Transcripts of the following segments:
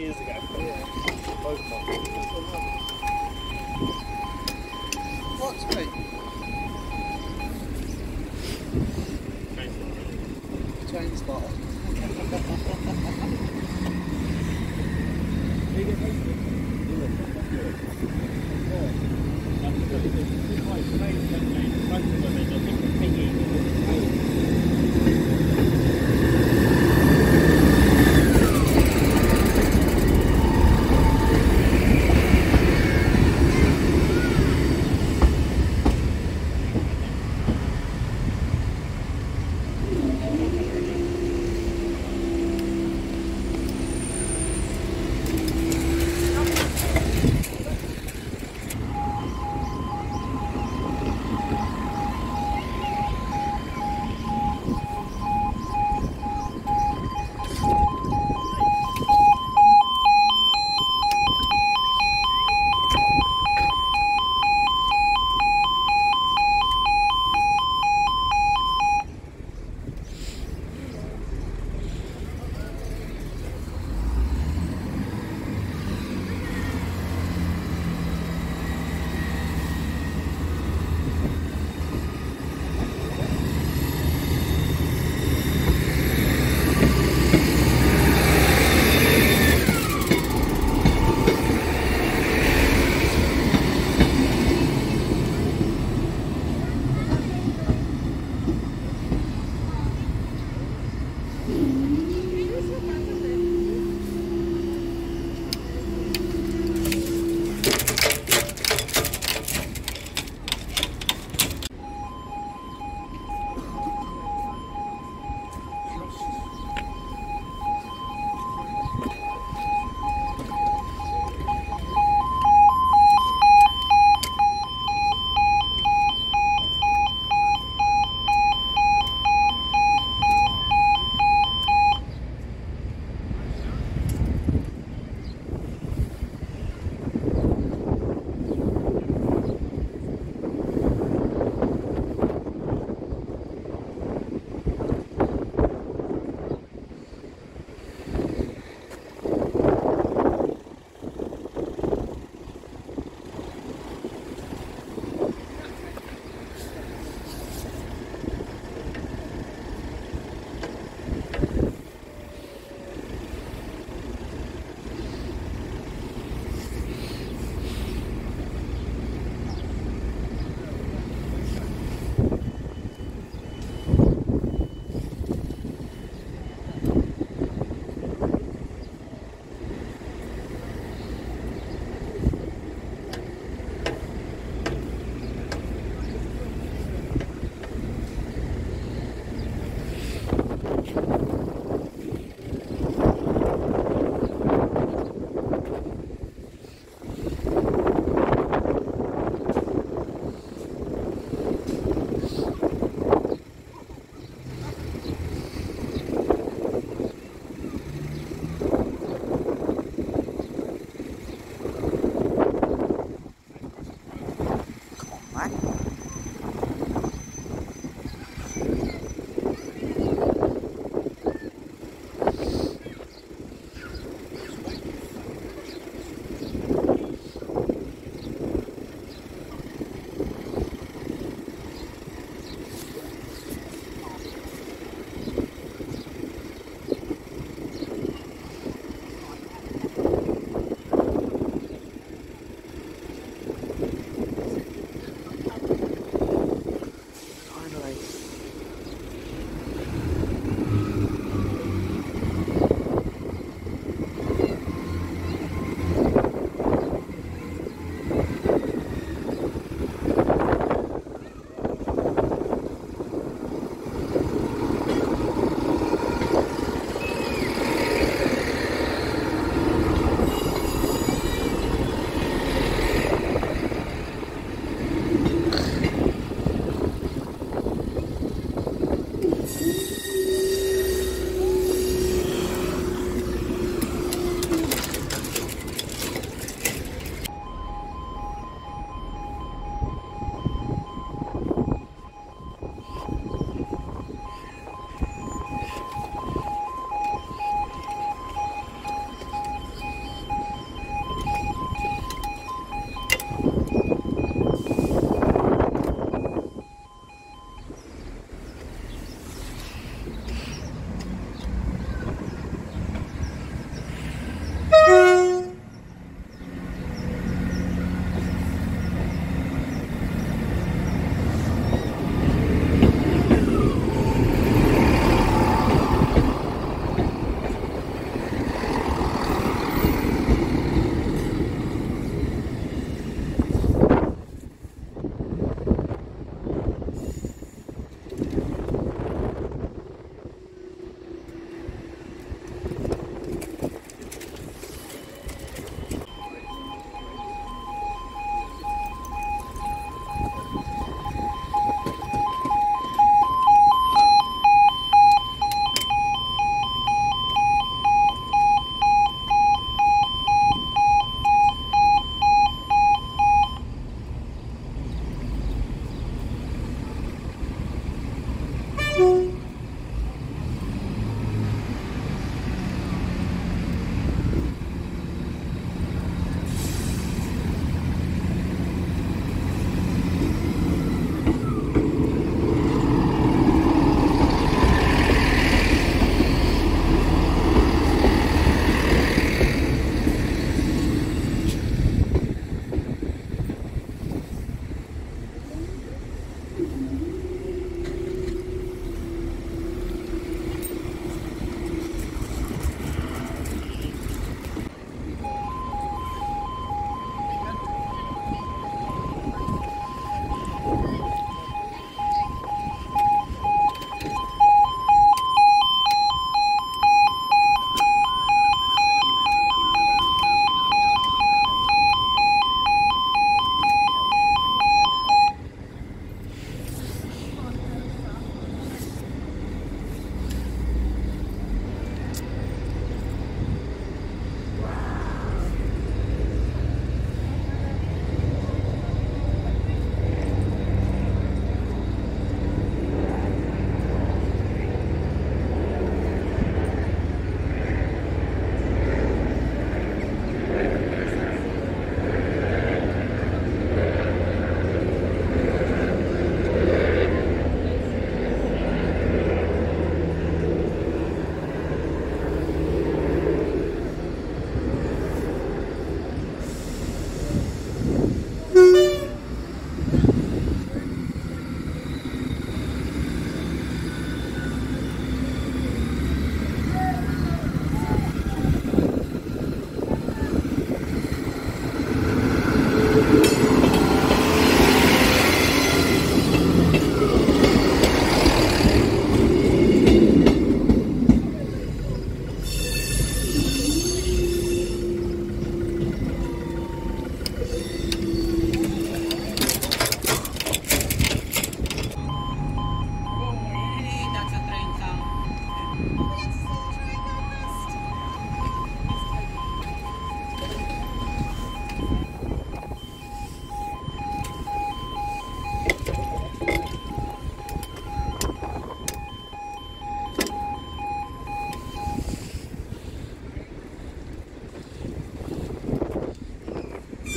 years ago. Yeah. Pokemon. What's me? Spot. Train spot.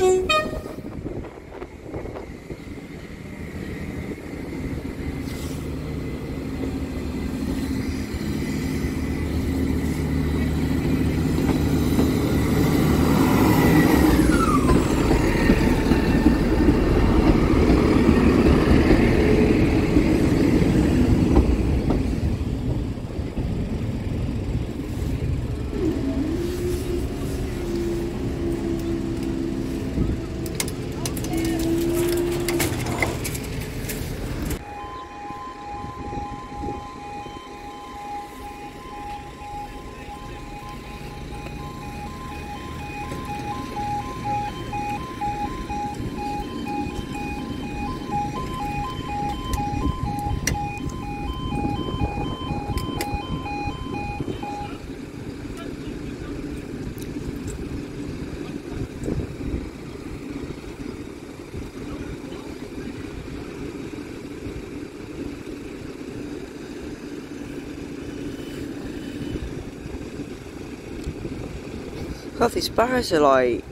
Bye. God, these barrows are like...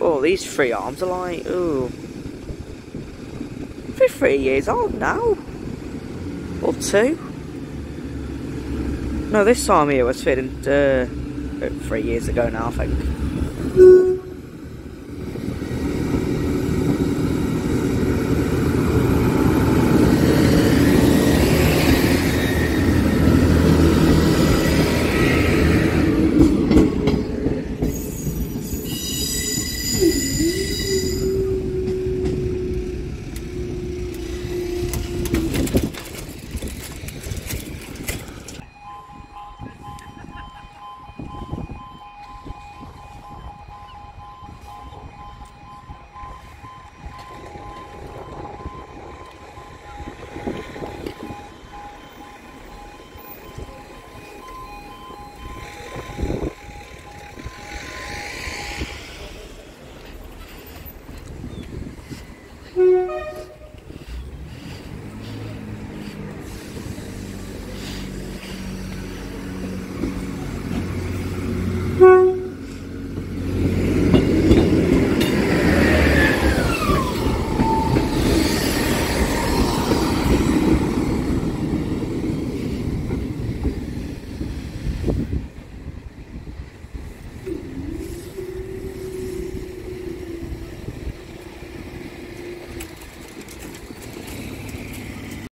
Oh, these three arms are like... Ooh. They're three years old now. Or two. No, this time here was fitted uh, three years ago now, I think.